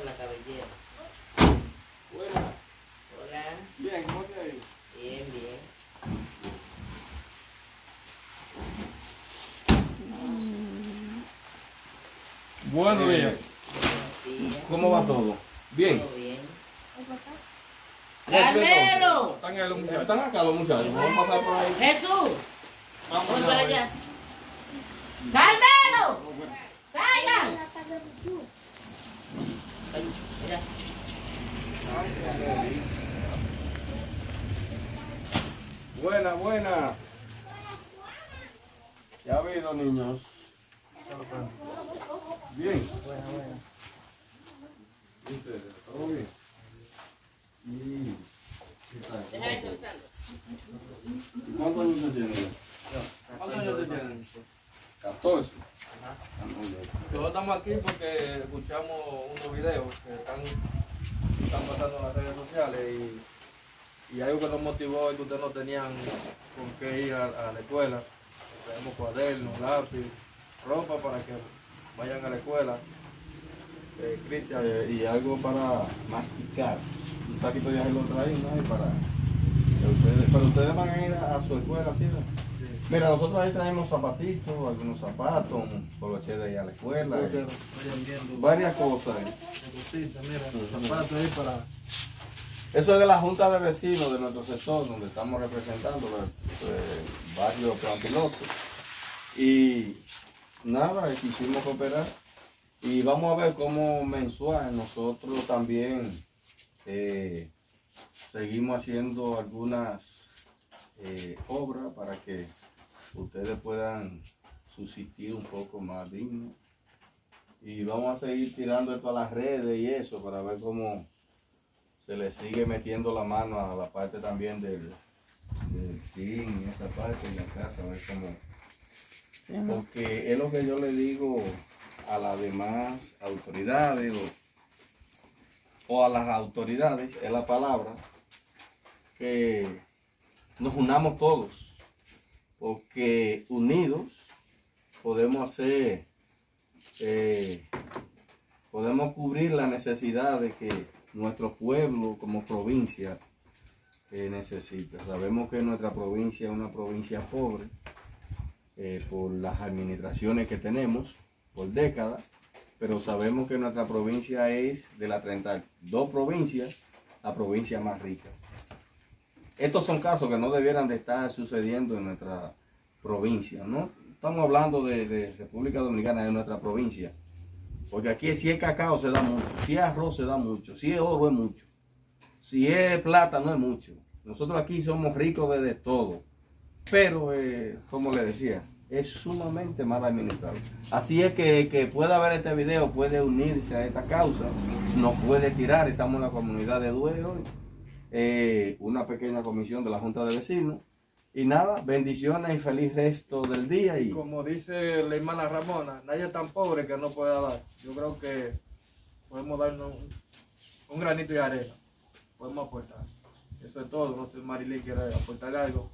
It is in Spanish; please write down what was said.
en la cabellera. Buena. Hola. Bien, ¿cómo te ha ido? Bien, bien. Buenos días. Buenos días. ¿Cómo va todo? Bien. Todo bien. Bien, ¡Carmelo! Están ahí los muchachos. Están acá los muchachos. Vamos a pasar por ahí. ¡Jesús! Vamos allá. ¡Carmelo! ¡Salgan! Buena, buena. Ya ha habido niños. Bien. Bueno. ¿Y ustedes? ¿Todo bien? Y... ¿qué tal? Déjame entrevistarlo. ¿Y ¿Cuántos años usted tiene? ¿Cuántos años usted tiene? 14. Ah, muy bien. Nosotros estamos aquí porque escuchamos unos videos que están, están pasando en las redes sociales y, y algo que nos motivó es que ustedes no tenían con qué ir a, la escuela. Traemos cuadernos, lápiz, ropa para que vayan a la escuela. Eh, Cristian, Eh, y algo para masticar. Un saquito ya se lo. Y para ustedes, pero ustedes van a ir a, su escuela, ¿sí? Mira, nosotros ahí traemos zapatitos, algunos zapatos, poloche de ir a la escuela, Ustedes eh, vayan viendo. varias cosas. eh. Zapatos ahí para Eso es de la Junta de Vecinos de nuestro sector, donde estamos representando el barrio Plan Piloto. Y nada, quisimos cooperar. Y vamos a ver cómo mensual nosotros también eh, seguimos haciendo algunas eh, obras para que ustedes puedan subsistir un poco más digno. Y vamos a seguir tirando esto a las redes y eso para ver cómo se le sigue metiendo la mano a la parte también del, del zinc y esa parte de la casa, a ver cómo. Porque es lo que yo le digo a las demás autoridades o, o a las autoridades, es la palabra, que nos unamos todos, porque unidos podemos hacer, eh, podemos cubrir la necesidad de que nuestro pueblo como provincia eh, necesita. Sabemos que nuestra provincia es una provincia pobre eh, por las administraciones que tenemos por décadas, pero sabemos que nuestra provincia es de las 32 provincias la provincia más rica. Estos son casos que no debieran de estar sucediendo en nuestra provincia, ¿no? Estamos hablando de, República Dominicana, de nuestra provincia. Porque aquí si es cacao se da mucho, si es arroz se da mucho, si es oro es mucho, si es plata no es mucho. Nosotros aquí somos ricos de, de todo. Pero, eh, como le decía, es sumamente mal administrado. Así es que, que pueda ver este video, puede unirse a esta causa, nos puede tirar, estamos en la comunidad de Duero, eh, una pequeña comisión de la Junta de Vecinos. Y nada, bendiciones y feliz resto del día. Y como dice la hermana Ramona, nadie es tan pobre que no pueda dar. Yo creo que podemos darnos un, granito de arena. Podemos aportar. Eso es todo. No sé si Marilyn quiere aportar algo.